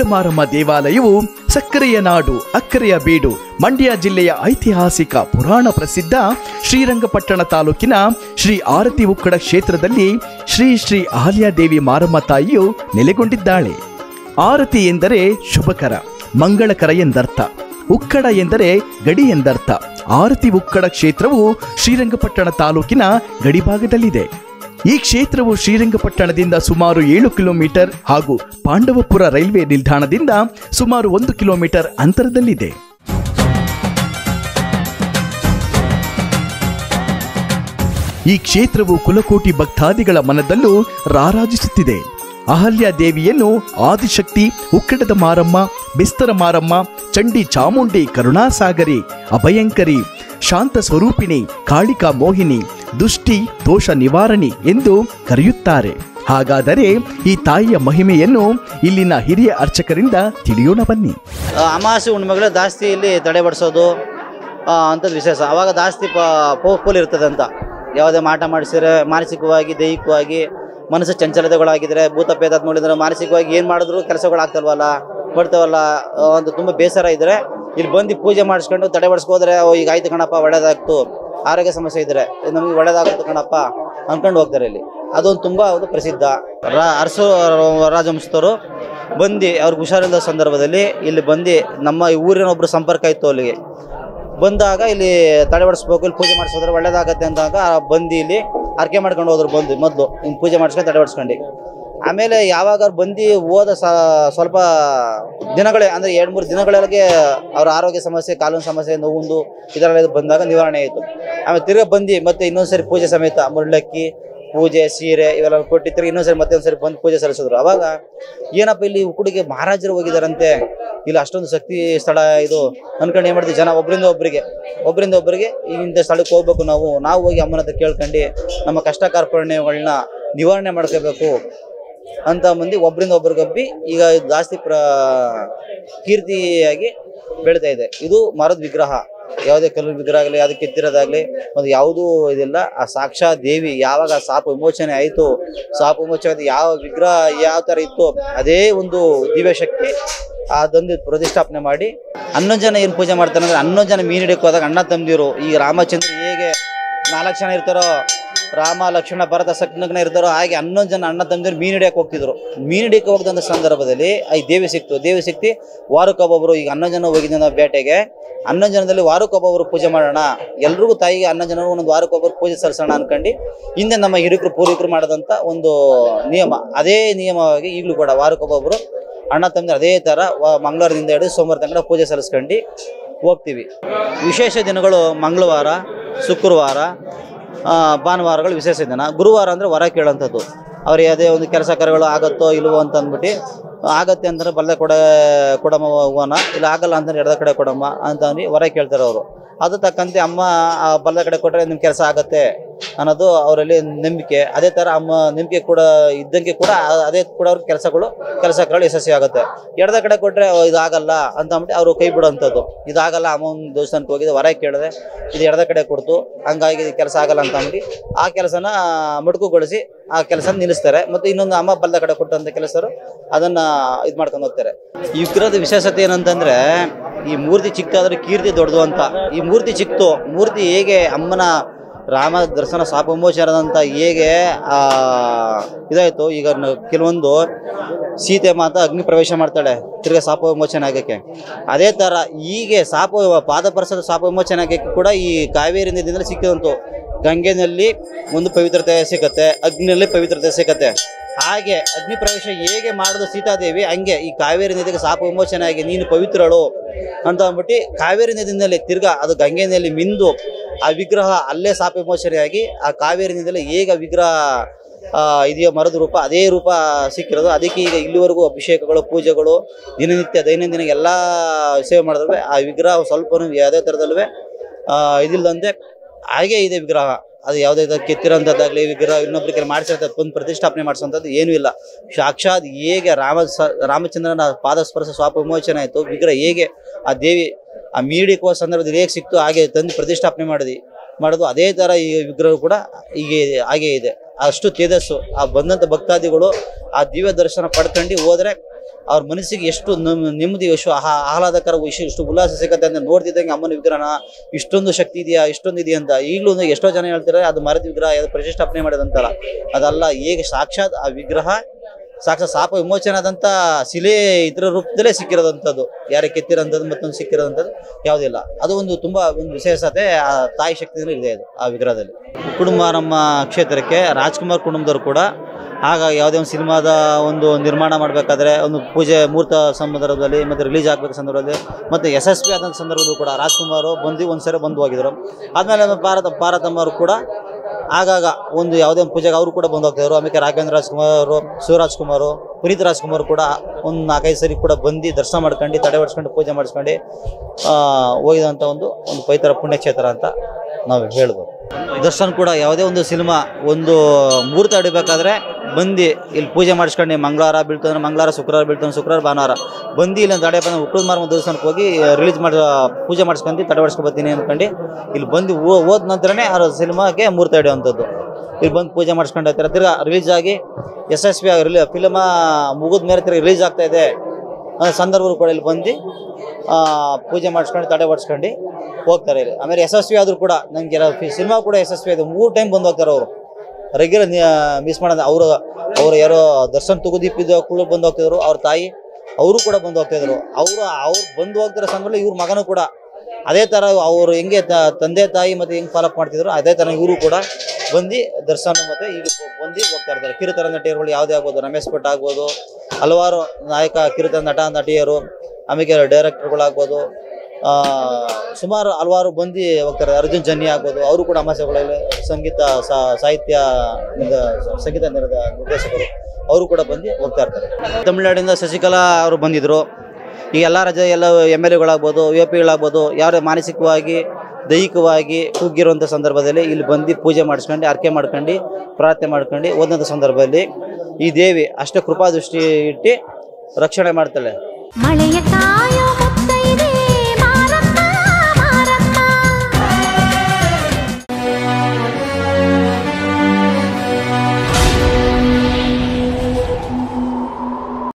ಉಕ್ಕಡ ಮಾರಮ್ಮ ದೇವಾಲಯವು ಸಕ್ಕರೆಯ ನಾಡು, ಅಕ್ಕರೆಯ ಬೀಡು, ಮಂಡ್ಯ ಜಿಲ್ಲೆಯ ಐತಿಹಾಸಿಕ ಪುರಾಣ ಪ್ರಸಿದ್ಧ ಶ್ರೀರಂಗಪಟ್ಟಣ ತಾಲೂಕಿನ ಶ್ರೀ ಆರತಿ ಉಕ್ಕಡ ಕ್ಷೇತ್ರದಲ್ಲಿ ಶ್ರೀ ಶ್ರೀ ಅಹಲ್ಯಾದೇವಿ ಮಾರಮ್ಮ ತಾಯಿಯು ನೆಲೆಗೊಂಡಿದ್ದಾಳೆ. ಆರತಿ ಎಂದರೆ ಶುಭಕರ, ಮಂಗಳಕರ ಎಂದರ್ಥ. ಉಕ್ಕಡ ಎಂದರೆ ಗಡಿ ಎಂದರ್ಥ. ಆರತಿ ಉಕ್ಕಡ ಕ್ಷೇತ್ರವು ಶ್ರೀರಂಗಪಟ್ಟಣ ತಾಲೂಕಿನ ಗಡಿಭಾಗದಲ್ಲಿದೆ. ಈ ಕ್ಷೇತ್ರವು ಶ್ರೀರಂಗಪಟ್ಟಣದಿಂದ ಸುಮಾರು ಏಳು ಕಿಲೋಮೀಟರ್ ಹಾಗೂ ಪಾಂಡವಪುರ ರೈಲ್ವೆ ನಿಲ್ದಾಣದಿಂದ ಸುಮಾರು ಒಂದು ಕಿಲೋಮೀಟರ್ ಅಂತರದಲ್ಲಿದೆ. ಈ ಕ್ಷೇತ್ರವು ಕುಲಕೋಟಿ ಭಕ್ತಾದಿಗಳ ಮನದಲ್ಲೂ ರಾರಾಜಿಸುತ್ತಿದೆ. ಅಹಲ್ಯ ದೇವಿಯನ್ನು ಆದಿಶಕ್ತಿ, ಉಕ್ಕಡದ ಮಾರಮ್ಮ, ಬಿಸ್ತರ ಮಾರಮ್ಮ, ಚಂಡಿ ಚಾಮುಂಡಿ, ಕರುಣಾಸಾಗರಿ, ಅಭಯಂಕರಿ ಶಾಂತ ಸ್ವರೂಪಿಣಿ, ಕಾಳಿಕಾ ಮೋಹಿನಿ, ದುಷ್ಟಿ, ದೋಷ ನಿವಾರಣಿ ಎಂದು ಕರೆಯುತ್ತಾರೆ. ಹಾಗಾದರೆ ಈ ತಾಯಿಯ ಮಹಿಮೆಯನ್ನು ಇಲ್ಲಿನ ಹಿರಿಯ ಅರ್ಚಕರಿಂದ ತಿಳಿಯೋಣ ಬನ್ನಿ. ಅಮಾವಾಸ್ಯೆ ಹುಣ್ಣಿಮೆಗಳು ಜಾಸ್ತಿ ಇಲ್ಲಿ ತಡೆಬಡಿಸೋದು ಅಂಥದ್ದು ವಿಶೇಷ. ಅವಾಗ ಜಾಸ್ತಿ ಪವರ್ಫುಲ್ ಇರ್ತದೆ ಅಂತ. ಯಾವುದೇ ಮಾಟ ಮಾಡಿಸಿದ್ರೆ ಮಾನಸಿಕವಾಗಿ, ದೈಹಿಕವಾಗಿ, ಮನಸ್ಸು ಚಂಚಲತೆಗಳಾಗಿದ್ರೆ ಭೂತ ಪೇದಾತ್ ನೋಡಿದ್ರೆ ಮಾನಸಿಕವಾಗಿ ಏನು ಮಾಡಿದ್ರು ಕೆಲಸಗಳಾಗ್ತಲ್ವಲ್ಲ ಕೊಡ್ತವಲ್ಲ ಒಂದು ತುಂಬ ಬೇಸರ ಇದ್ರೆ ಇಲ್ಲಿ ಬಂದು ಪೂಜೆ ಮಾಡಿಸ್ಕೊಂಡು ತಡೆ ಬಡಿಸ್ಕೋದ್ರೆ ಈಗ ಆಯ್ತು ಕಣಪ್ಪ, ಒಳ್ಳೇದಾಗ್ತು, ಆರೋಗ್ಯ ಸಮಸ್ಯೆ ಇದ್ರೆ ನಮಗೆ ಒಳ್ಳೇದಾಗುತ್ತೆ ಕಣಪ್ಪ, ಅನ್ಕೊಂಡು ಹೋಗ್ತಾರೆ ಇಲ್ಲಿ. ಅದೊಂದು ತುಂಬ ಒಂದು ಪ್ರಸಿದ್ಧ. ಅರಸು ರಾಜವಂಶದವರು ಬಂದು ಅವ್ರಿಗೆ ಹುಷಾರಿಲ್ಲದ ಸಂದರ್ಭದಲ್ಲಿ ಇಲ್ಲಿ ಬಂದು ನಮ್ಮ ಈ ಊರಿನ ಒಬ್ಬರು ಸಂಪರ್ಕ ಇತ್ತು ಅಲ್ಲಿಗೆ. ಬಂದಾಗ ಇಲ್ಲಿ ತಡೆಬಡಿಸ್ಬೇಕು ಇಲ್ಲಿ ಪೂಜೆ ಮಾಡಿಸೋದ್ರೆ ಒಳ್ಳೇದಾಗತ್ತೆ ಅಂದಾಗ ಬಂದು ಇಲ್ಲಿ ಅರ್ಕೆ ಮಾಡ್ಕೊಂಡು ಹೋದ್ರು ಬಂದು ಮೊದಲು, ಹಿಂಗೆ ಪೂಜೆ ಮಾಡಿಸ್ಕೊಂಡು ತಡೆಬಡಿಸ್ಕೊಂಡು ಆಮೇಲೆ ಯಾವಾಗ ಅವ್ರು ಬಂದು ಹೋದ ಸ್ವಲ್ಪ ದಿನಗಳೇ, ಅಂದರೆ ಎರಡು ಮೂರು ದಿನಗಳೊಳಗೆ ಅವ್ರ ಆರೋಗ್ಯ ಸಮಸ್ಯೆ, ಕಾಲಿನ ಸಮಸ್ಯೆ, ನೋವುಂದು ಇದರಲ್ಲಿ ಬಂದಾಗ ನಿವಾರಣೆ ಆಯಿತು. ಆಮೇಲೆ ತಿರ್ಗಾ ಬಂದು ಮತ್ತೆ ಇನ್ನೊಂದ್ಸರಿ ಪೂಜೆ ಸಮೇತ ಮುರುಳಕ್ಕಿ ಪೂಜೆ, ಸೀರೆ ಇವೆಲ್ಲ ಕೊಟ್ಟು ತಿರ್ಗಿ ಇನ್ನೊಂದ್ಸರಿ ಮತ್ತೆ ಒಂದ್ಸರಿ ಬಂದು ಪೂಜೆ ಸಲ್ಲಿಸಿದ್ರು. ಅವಾಗ ಏನಪ್ಪ ಇಲ್ಲಿ ಉಕ್ಕುಡಿಗೆ ಮಹಾರಾಜರು ಹೋಗಿದಾರಂತೆ, ಇಲ್ಲಿ ಅಷ್ಟೊಂದು ಶಕ್ತಿ ಸ್ಥಳ ಇದು. ಅನ್ಕೊಂಡು ಏನು ಮಾಡ್ತೀವಿ ಜನ ಒಬ್ಬರಿಂದ ಒಬ್ಬರಿಗೆ ಒಬ್ಬರಿಂದ ಒಬ್ಬರಿಗೆ ಇಂಥ ಸ್ಥಳಕ್ಕೆ ಹೋಗ್ಬೇಕು ನಾವು. ನಾವು ಹೋಗಿ ಅಮ್ಮನ ಹತ್ರ ಕೇಳ್ಕೊಂಡು ನಮ್ಮ ಕಷ್ಟ ಕಾರ್ಪಣ್ಯಗಳನ್ನ ನಿವಾರಣೆ ಮಾಡ್ಕೋಬೇಕು. ಅಂತ ಮಂದಿ ಒಬ್ಬರಿಂದ ಒಬ್ಬರು ಗಬ್ಬಿ ಈಗ ಜಾಸ್ತಿ ಪ್ರ ಕೀರ್ತಿಯಾಗಿ ಬೆಳೀತಾ ಇದೆ. ಇದು ಮರದ ವಿಗ್ರಹ. ಯಾವುದೇ ಕಲ್ಲು ವಿಗ್ರಹ ಆಗಲಿ ಅದಕ್ಕೆ ಕೆತ್ತಿರೋದಾಗ್ಲಿ ಒಂದು ಯಾವುದೂ ಇದಿಲ್ಲ. ಆ ಸಾಕ್ಷಾ ದೇವಿ ಯಾವಾಗ ಸಾಪ ವಿಮೋಚನೆ ಆಯಿತು ಸಾಪ ವಿಮೋಚನೆ, ಯಾವ ವಿಗ್ರಹ ಯಾವ ಥರ ಇತ್ತು, ಅದೇ ಒಂದು ದಿವ್ಯ ಶಕ್ತಿ ಅದೊಂದು ಪ್ರತಿಷ್ಠಾಪನೆ ಮಾಡಿ. ಹನ್ನೊಂದು ಜನ ಏನು ಪೂಜೆ ಮಾಡ್ತಾರೆ ಅಂದರೆ ಹನ್ನೊಂದು ಜನ ಮೀನು ಹಿಡಿಯೋಕೆ ಹೋದಾಗ ಅಣ್ಣ ತಂದಿರು ಈಗ ರಾಮಚಂದ್ರ ಹೇಗೆ ನಾಲ್ಕು ಜನ ಇರ್ತಾರೋ ರಾಮ ಲಕ್ಷ್ಮಣ ಭರತ ಸಗ್ನಗ್ನ ಇರ್ತಾರೋ ಹಾಗೆ ಹನ್ನೊಂದು ಜನ ಅಣ್ಣ ತಂದಿರು ಮೀನು ಹಿಡಿಯಕ್ಕೆ ಹೋಗ್ತಿದ್ರು. ಮೀನು ಹಿಡಿಯಕ್ಕೆ ಹೋಗದಂಥ ಸಂದರ್ಭದಲ್ಲಿ ಈ ದೇವಿ ಸಿಕ್ತು. ದೇವಿ ಸಿಕ್ತಿ ವಾರಕ್ಕೊಬ್ಬೊಬ್ರು ಈಗ ಹನ್ನೊಂದು ಜನ ಹೋಗಿದ್ದ ನಾವು ಬೇಟೆಗೆ. ಜನದಲ್ಲಿ ವಾರಕ್ಕೊಬ್ಬೊಬ್ರು ಪೂಜೆ ಮಾಡೋಣ. ಎಲ್ರಿಗೂ ತಾಯಿಗೆ ಹನ್ನೊಂದು ಜನ ಒಂದೊಂದು ವಾರಕ್ಕೊಬ್ಬರು ಪೂಜೆ ಸಲ್ಲಿಸೋಣ ಅನ್ಕೊಂಡು ಹಿಂದೆ ನಮ್ಮ ಹಿರಿಕರು ಪೂರ್ವಿಕರು ಮಾಡಿದಂಥ ಒಂದು ನಿಯಮ. ಅದೇ ನಿಯಮವಾಗಿ ಈಗಲೂ ಕೂಡ ವಾರಕ್ಕೊಬ್ಬೊಬ್ಬರು ಅಣ್ಣ ತಮ್ಮಂದಿರು ಅದೇ ಥರ ಮಂಗಳವಾರದಿಂದ ಹಿಡಿದು ಸೋಮವಾರ ತನಕ ಪೂಜೆ ಸಲ್ಲಿಸ್ಕೊಂಡು ಹೋಗ್ತೀವಿ. ವಿಶೇಷ ದಿನಗಳು ಮಂಗಳವಾರ, ಶುಕ್ರವಾರ ಭಾನುವಾರಗಳು ವಿಶೇಷ ದಿನ. ಗುರುವಾರ ಅಂದರೆ ವರ ಕೇಳೋಂಥದ್ದು. ಅವ್ರಿಗೆ ಯಾವುದೇ ಒಂದು ಕೆಲಸ ಕಾರ್ಯಗಳು ಆಗತ್ತೋ ಇಲ್ವೋ ಅಂತ ಅಂದ್ಬಿಟ್ಟು, ಆಗತ್ತೆ ಅಂದರೆ ಬಲ್ಲೆ ಕೊಡ, ಕೊಡಮ್ಮ ಹೋಗೋಣ, ಇಲ್ಲ ಆಗಲ್ಲ ಅಂತಂದ್ರೆ ಎಡದ ಕಡೆ ಕೊಡಮ್ಮ ಅಂತ ಅಂದು ವರ ಕೇಳ್ತಾರೆ ಅವರು. ಅದು ತಕ್ಕಂತೆ ಅಮ್ಮ ಆ ಬಲ್ಲದ ಕಡೆ ಕೊಟ್ಟರೆ ನಿಮ್ಮ ಕೆಲಸ ಆಗತ್ತೆ ಅನ್ನೋದು ಅವರಲ್ಲಿ ನಂಬಿಕೆ. ಅದೇ ತರ ಅಮ್ಮ ನಂಬಿಕೆ ಕೂಡ, ಇದ್ದಂಗೆ ಕೂಡ ಅದೇ ಕೂಡ ಅವ್ರ ಕೆಲಸಗಳು ಕೆಲಸಗಳು ಯಶಸ್ವಿ ಆಗುತ್ತೆ. ಎಡದ ಕಡೆ ಕೊಟ್ಟರೆ ಇದಾಗಲ್ಲ ಅಂತ ಅಂದ್ಬಿಟ್ಟು ಅವರು ಕೈ ಬಿಡೋಂಥದ್ದು. ಇದಾಗಲ್ಲ ಅಮ್ಮ ಒಂದು ದೇವಸ್ಥಾನಕ್ಕೆ ಹೋಗಿದ್ದೆ ಹೊರ ಕೇಳಿದೆ, ಇದು ಎಡದ ಕಡೆ ಕೊಡ್ತು, ಹಂಗಾಗಿ ಕೆಲಸ ಆಗಲ್ಲ ಅಂತ ಅಂದ್ಬಿಟ್ಟು ಆ ಕೆಲಸನ ಮಡುಕುಗೊಳಿಸಿ ಆ ಕೆಲಸ ನಿಲ್ಲಿಸ್ತಾರೆ. ಮತ್ತು ಇನ್ನೊಂದು ಅಮ್ಮ ಬಲ್ಲದ ಕಡೆ ಕೊಟ್ಟಂಥ ಕೆಲಸರು ಅದನ್ನ ಇದು ಮಾಡ್ಕೊಂಡು ಹೋಗ್ತಾರೆ. ಈ ವಿಶೇಷತೆ ಏನಂತಂದ್ರೆ ಈ ಮೂರ್ತಿ ಚಿಕ್ಕದಾದ್ರೆ ಕೀರ್ತಿ ದೊಡ್ಡದು ಅಂತ. ಈ ಮೂರ್ತಿ ಚಿಕ್ತು. ಮೂರ್ತಿ ಹೇಗೆ ಅಮ್ಮನ ರಾಮ ದರ್ಶನ ಶಾಪ ಹೇಗೆ ಇದಾಯಿತು. ಈಗ ಕೆಲವೊಂದು ಸೀತೆ ಮಾತ ಅಗ್ನಿ ಪ್ರವೇಶ ಮಾಡ್ತಾಳೆ ತಿರ್ಗಿ ಶಾಪ ವಿಮೋಚನೆ ಆಗಕ್ಕೆ. ಅದೇ ಥರ ಹೀಗೆ ಸಾಪ, ಪಾದಪರಸದ ಶಾಪ ವಿಮೋಚನೆ ಆಗಕ್ಕೆ ಕೂಡ ಈ ಕಾವೇರಿ ನದಿಯಿಂದಲೇ ಸಿಕ್ಕಿದಂತು. ಗಂಗೆನಲ್ಲಿ ಒಂದು ಪವಿತ್ರತೆ ಸಿಗುತ್ತೆ ಅಗ್ನಿಯಲ್ಲಿ ಪವಿತ್ರತೆ ಸಿಗತ್ತೆ. ಹಾಗೆ ಅಗ್ನಿ ಪ್ರವೇಶ ಹೇಗೆ ಮಾಡಿದ ಸೀತಾದೇವಿ, ಹಂಗೆ ಈ ಕಾವೇರಿ ನದಿಗೆ ಸಾಪ ವಿಮೋಚನೆ ಆಗಿ ನೀನು ಪವಿತ್ರಳು ಅಂತ ಅಂದ್ಬಿಟ್ಟು ಕಾವೇರಿ ನದಿನಲ್ಲಿ ತಿರ್ಗಾ ಅದು ಗಂಗೆ ನದಿಯಲ್ಲಿ ಮಿಂದು ಆ ವಿಗ್ರಹ ಅಲ್ಲೇ ಸಾಪ ವಿಮೋಚನೆಯಾಗಿ ಆ ಕಾವೇರಿ ನದಿಯಲ್ಲಿ ಹೇಗೆ ವಿಗ್ರಹ ಇದೆಯೋ ಮರದ ರೂಪ ಅದೇ ರೂಪ ಸಿಕ್ಕಿರೋದು. ಅದಕ್ಕೆ ಈಗ ಇಲ್ಲಿವರೆಗೂ ಅಭಿಷೇಕಗಳು, ಪೂಜೆಗಳು, ದಿನನಿತ್ಯ ದೈನಂದಿನ ಎಲ್ಲ ಸೇವೆ ಮಾಡಿದ್ರೆ ಆ ವಿಗ್ರಹ ಸ್ವಲ್ಪ ಯಾವುದೇ ಥರದಲ್ಲೂ ಇದಿಲ್ಲದಂತೆ ಹಾಗೇ ಇದೆ ವಿಗ್ರಹ. ಅದು ಯಾವುದೇ ತರ ಕೆತ್ತಿರೋಂಥದ್ದಾಗಲಿ ವಿಗ್ರಹ ಇನ್ನೊಬ್ಬರಿಗೆ ಕೈ ಮಾಡಿಸಿರ್ತದೆ ಒಂದು ಪ್ರತಿಷ್ಠಾಪನೆ ಮಾಡಿಸೋಂಥದ್ದು ಏನೂ ಇಲ್ಲ. ಸಾಕ್ಷಾತ್ ಹೇಗೆ ರಾಮ ರಾಮಚಂದ್ರನ ಪಾದಸ್ಪರ್ಶ ಸ್ವಾಪ ವಿಮೋಚನೆ ಆಯಿತು, ವಿಗ್ರಹ ಹೇಗೆ ಆ ದೇವಿ ಆ ಮೀಡಿಕೋ ಸಂದರ್ಭದಲ್ಲಿ ಹೇಗೆ ಸಿಕ್ತು, ಹಾಗೆ ತಂದು ಪ್ರತಿಷ್ಠಾಪನೆ ಮಾಡಿದ್ವಿ ಮಾಡೋದು ಅದೇ ಥರ ಈ ವಿಗ್ರಹ ಕೂಡ ಹೀಗೆ ಹಾಗೆ ಇದೆ. ಅಷ್ಟು ತೇಜಸ್ಸು. ಆ ಬಂದಂಥ ಭಕ್ತಾದಿಗಳು ಆ ದಿವ್ಯ ದರ್ಶನ ಪಡ್ಕೊಂಡು ಹೋದ್ರೆ ಅವ್ರ ಮನಸ್ಸಿಗೆ ಎಷ್ಟು ನಮ್- ನೆಮ್ಮದಿ, ಎಷ್ಟು ಆಹಾ- ಆಹ್ಲಾದಕರ ವಿಷಯ ಎಷ್ಟು ಉಲ್ಲಾಸ ಸಿಗತ್ತೆ ಅಂತ ನೋಡ್ತಿದ್ದಂಗೆ ಅಮ್ಮನ ವಿಗ್ರಹನ ಇಷ್ಟೊಂದು ಶಕ್ತಿ ಇದೆಯಾ, ಇಷ್ಟೊಂದು ಇದೆಯಾ ಅಂತ. ಈಗಲೂ ಎಷ್ಟೋ ಜನ ಹೇಳ್ತಾರೆ ಅದು ಮರದ ವಿಗ್ರಹ, ಅದು ಪ್ರತಿಷ್ಠಾಪನೆ ಮಾಡೋದಂತಲ್ಲ. ಅದಲ್ಲ ಈಗ ಸಾಕ್ಷಾತ್ ಆ ವಿಗ್ರಹ, ಸಾಕ್ಷಾತ್ ಸಾಪ ವಿಮೋಚನೆ ಆದಂತ ಶಿಲೆ ಇದ್ರ ರೂಪದಲ್ಲೇ ಸಿಕ್ಕಿರೋದಂಥದ್ದು. ಯಾರಿಗೆ ಕೆತ್ತಿರೋಂಥದ್ದು ಮತ್ತೊಂದು ಸಿಕ್ಕಿರೋದಂಥದ್ದು ಯಾವುದಿಲ್ಲ ಅದು ಒಂದು ತುಂಬಾ ಒಂದು ವಿಶೇಷತೆ, ಆ ತಾಯಿ ಶಕ್ತಿಯಲ್ಲಿ ಇದೆ ಅದು, ಆ ವಿಗ್ರಹದಲ್ಲಿ. ಕುಟುಂಬ ನಮ್ಮ ಕ್ಷೇತ್ರಕ್ಕೆ ರಾಜ್ಕುಮಾರ್ ಕುಟುಂಬದವರು ಕೂಡ ಆಗ ಯಾವುದೇ ಒಂದು ಸಿನಿಮಾದ ಒಂದು ನಿರ್ಮಾಣ ಮಾಡಬೇಕಾದ್ರೆ ಒಂದು ಪೂಜೆ ಮುಹೂರ್ತ ಸಂದರ್ಭದಲ್ಲಿ ಮತ್ತು ರಿಲೀಸ್ ಆಗಬೇಕು ಸಂದರ್ಭದಲ್ಲಿ ಮತ್ತು ಯಶಸ್ವಿ ಆದಂಥ ಸಂದರ್ಭದಲ್ಲೂ ಕೂಡ ರಾಜ್ಕುಮಾರ್ ಬಂದು ಒಂದು ಸರಿ ಬಂದು ಹೋಗಿದ್ರು. ಆದಮೇಲೆ ಭಾರತ ಭಾರತಮ್ಮರು ಕೂಡ ಆಗಾಗ ಒಂದು ಯಾವುದೇ ಒಂದು ಪೂಜೆಗೆ ಅವರು ಕೂಡ ಬಂದು ಹೋಗ್ತಿದ್ದರು ಆಮೇಲೆ ರಾಘವೇಂದ್ರ ರಾಜ್ಕುಮಾರ್ ಶಿವರಾಜ್ ಕುಮಾರ್ ಪುನೀತ್ ರಾಜ್ಕುಮಾರ್ ಕೂಡ ಒಂದು ನಾಲ್ಕೈದು ಸರಿ ಕೂಡ ಬಂದು ದರ್ಶನ ಮಾಡ್ಕೊಂಡು ತಡೆ ಹೊಡ್ಸ್ಕೊಂಡು ಪೂಜೆ ಮಾಡಿಸ್ಕೊಂಡು ಹೋಗಿದಂಥ ಒಂದು ಒಂದು ಪವಿತ್ರ ಪುಣ್ಯಕ್ಷೇತ್ರ ಅಂತ ನಾವು ಹೇಳ್ಬೋದು. ದರ್ಶನ್ ಕೂಡ ಯಾವುದೇ ಒಂದು ಸಿನಿಮಾ ಒಂದು ಮುಹೂರ್ತ ಹಿಡಿಬೇಕಾದ್ರೆ ಬಂದು ಇಲ್ಲಿ ಪೂಜೆ ಮಾಡಿಸ್ಕೊಂಡು ಮಂಗಳವಾರ ಬೀಳ್ತಂದ್ರೆ ಮಂಗಳವಾರ, ಶುಕ್ರವಾರ ಬೀಳ್ತಂದ್ರೆ ಶುಕ್ರವಾರ, ಭಾನುವಾರ ಬಂದು ಇಲ್ಲಿ ತಡೆ ಬಂದು ಉಕ್ಕದ ಮಾರ್ಮ ದೇವಸ್ಥಾನಕ್ಕೆ ಹೋಗಿ ರಿಲೀಸ್ ಮಾಡಿ ಪೂಜೆ ಮಾಡಿಸ್ಕೊಂಡು ತಡೆ ಬರ್ತೀನಿ ಅಂದ್ಕೊಂಡು ಇಲ್ಲಿ ಬಂದು ಓದ ನಂತರನೇ ಆ ಸಿನಿಮಾಗೆ ಮೂರ್ತ ಹಿಡಿಯುವಂಥದ್ದು. ಇಲ್ಲಿ ಬಂದು ಪೂಜೆ ಮಾಡಿಸ್ಕೊಂಡು ಹೋಗ್ತಾರೆ ತಿರ್ಗಾ ರಿಲೀಸ್ ಆಗಿ ಯಶಸ್ವಿ ರಿಲೀ ಫಿಲಮ ಮುಗಿದ ಮೇಲೆ ತಿರ್ಗಿ ರಿಲೀಸ್ ಆಗ್ತಾ ಇದೆ ಸಂದರ್ಭದಲ್ಲಿ ಕೂಡ ಇಲ್ಲಿ ಬಂದು ಪೂಜೆ ಮಾಡಿಸ್ಕೊಂಡು ತಡೆ ಹೊಡ್ಸ್ಕೊಂಡು ಹೋಗ್ತಾರೆ ಇಲ್ಲಿ. ಆಮೇಲೆ ಯಶಸ್ವಿ ಆದರೂ ಕೂಡ ನನಗೆ ಸಿನಿಮಾ ಕೂಡ ಯಶಸ್ವಿ ಆಯಿತು. ಮೂರು ಟೈಮ್ ಬಂದು ಹೋಗ್ತಾರೆ ಅವರು. ರೆಗ್ಯುಲರ್ ಮಿಸ್ ಮಾಡೋದು, ಅವರು ಅವರು ಯಾರೋ ದರ್ಶನ್ ತುಗುದೀಪಿದ ಕೂಡ ಬಂದು ಹೋಗ್ತಿದ್ರು, ಅವ್ರ ತಾಯಿ, ಅವರು ಕೂಡ ಬಂದು ಹೋಗ್ತಿದ್ರು. ಅವರು ಅವ್ರು ಬಂದು ಹೋಗ್ತಿರೋ ಸಂದರ್ಭದಲ್ಲಿ ಇವ್ರ ಮಗನೂ ಕೂಡ. ಅದೇ ಥರ ಅವರು ಹೆಂಗೆ ತಂದೆ, ತಾಯಿ ಮತ್ತು ಹೆಂಗೆ ಫಾಲೋಅಪ್ ಮಾಡ್ತಿದ್ರು, ಅದೇ ಥರ ಇವರು ಕೂಡ ಬಂದು ದರ್ಶನ ಮತ್ತೆ ಈಗ ಬಂದು ಹೋಗ್ತಾ ಇರ್ತಾರೆ. ಕಿರುತರ ನಟಿಯರುಗಳು ಯಾವುದೇ ಆಗ್ಬೋದು, ರಮೇಶ್ ಭಟ್ ಆಗ್ಬೋದು, ಹಲವಾರು ನಾಯಕ, ಕಿರುತರ ನಟ, ನಟಿಯರು, ಆಮೇಲೆ ಡೈರೆಕ್ಟರ್ಗಳಾಗ್ಬೋದು ಸುಮಾರು ಹಲವಾರು ಬಂದು ಹೋಗ್ತಾರೆ ಅರ್ಜುನ್ ಜನ್ನಿ ಆಗ್ಬೋದು. ಅವರು ಕೂಡ ಅಮಾಸೆಗಳಲ್ಲಿ ಸಂಗೀತ ಸಾಹಿತ್ಯ ಸಂಗೀತ ನಿರ್ದ- ನಿರ್ದೇಶಕರು. ಅವರು ಕೂಡ ಬಂದು ಹೋಗ್ತಾ ಇರ್ತಾರೆ. ತಮಿಳುನಾಡಿಂದ ಶಶಿಕಲಾ ಅವರು ಬಂದಿದ್ರು. ಈ ಎಲ್ಲ ರಾಜ್ಯದ ಎಲ್ಲ ಎಂ ಎಲ್ ಎಗಳಾಗ್ಬೋದು ಯು ಪಿಗಳಾಗ್ಬೋದು ಯಾರು ಮಾನಸಿಕವಾಗಿ, ದೈಹಿಕವಾಗಿ ಕುಗ್ಗಿರುವಂಥ ಸಂದರ್ಭದಲ್ಲಿ ಇಲ್ಲಿ ಬಂದು ಪೂಜೆ ಮಾಡಿಸ್ಕೊಂಡು ಅರ್ಕೆ ಮಾಡ್ಕೊಂಡು, ಪ್ರಾರ್ಥನೆ ಮಾಡ್ಕೊಂಡು ಹೋದಂಥ ಸಂದರ್ಭದಲ್ಲಿ ಈ ದೇವಿ ಅಷ್ಟೇ ಕೃಪಾದೃಷ್ಟಿ ಇಟ್ಟು ರಕ್ಷಣೆ ಮಾಡ್ತಾಳೆ. ಮಳೆಯ ಕಾಲ